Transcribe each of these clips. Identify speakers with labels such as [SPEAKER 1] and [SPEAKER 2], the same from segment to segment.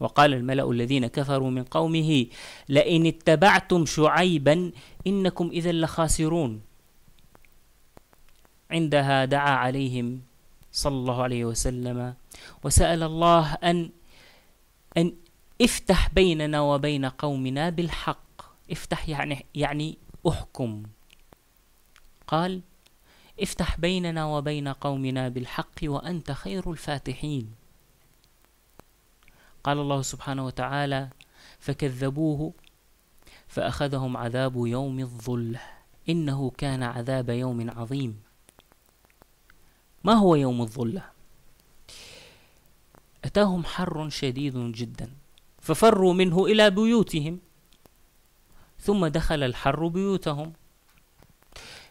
[SPEAKER 1] وقال الملأ الذين كفروا من قومه لئن اتبعتم شعيبا إنكم إذا لخاسرون. عندها دعا عليهم صلى الله عليه وسلم وسأل الله أن أن افتح بيننا وبين قومنا بالحق. افتح يعني يعني احكم. قال افتح بيننا وبين قومنا بالحق وأنت خير الفاتحين. قال الله سبحانه وتعالى فكذبوه فأخذهم عذاب يوم الظلة. إنه كان عذاب يوم عظيم. ما هو يوم الظلة؟ أتاهم حر شديد جدا. ففروا منه إلى بيوتهم. ثم دخل الحر بيوتهم.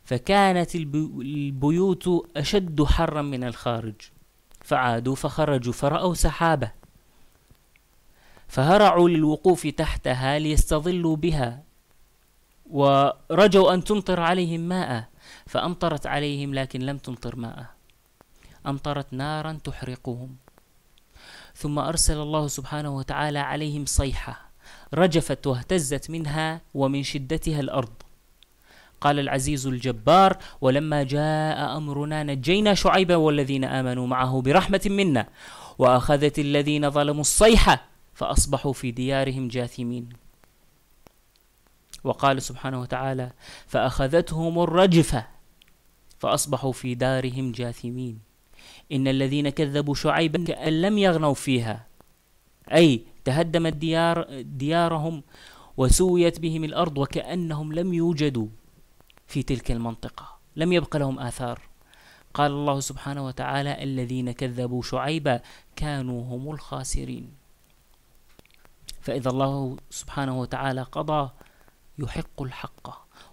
[SPEAKER 1] فكانت البيوت أشد حرا من الخارج. فعادوا فخرجوا فرأوا سحابة. فهرعوا للوقوف تحتها ليستظلوا بها ورجوا أن تمطر عليهم ماء فأمطرت عليهم لكن لم تمطر ماء. أمطرت نارا تحرقهم. ثم أرسل الله سبحانه وتعالى عليهم صيحة رجفت واهتزت منها ومن شدتها الأرض. قال العزيز الجبار ولما جاء أمرنا نجينا شعيبا والذين آمنوا معه برحمة منا وأخذت الذين ظلموا الصيحة فأصبحوا في ديارهم جاثمين. وقال سبحانه وتعالى فأخذتهم الرجفة فأصبحوا في دارهم جاثمين. إن الذين كذبوا شعيبا كأن لم يغنوا فيها. أي تهدمت ديار ديارهم وسويت بهم الأرض وكأنهم لم يوجدوا في تلك المنطقة. لم يبق لهم آثار. قال الله سبحانه وتعالى الذين كذبوا شعيبا كانوا هم الخاسرين. فإذا الله سبحانه وتعالى قضى يحق الحق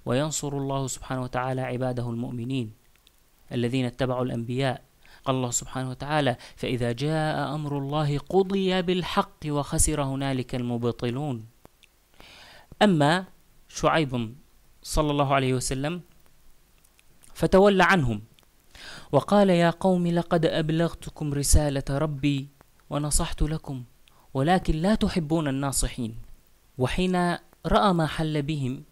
[SPEAKER 1] وينصر الله سبحانه وتعالى عباده المؤمنين الذين اتبعوا الأنبياء. قال الله سبحانه وتعالى فإذا جاء أمر الله قضي بالحق وخسر هنالك المبطلون. أما شعيب صلى الله عليه وسلم فتولى عنهم وقال يا قوم لقد أبلغتكم رسالة ربي ونصحت لكم ولكن لا تحبون الناصحين. وحين رأى ما حل بهم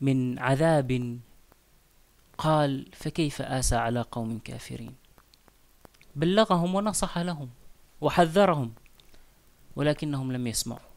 [SPEAKER 1] من عذاب قال فكيف آسى على قوم كافرين؟ بلغهم ونصح لهم وحذرهم ولكنهم لم يسمعوا.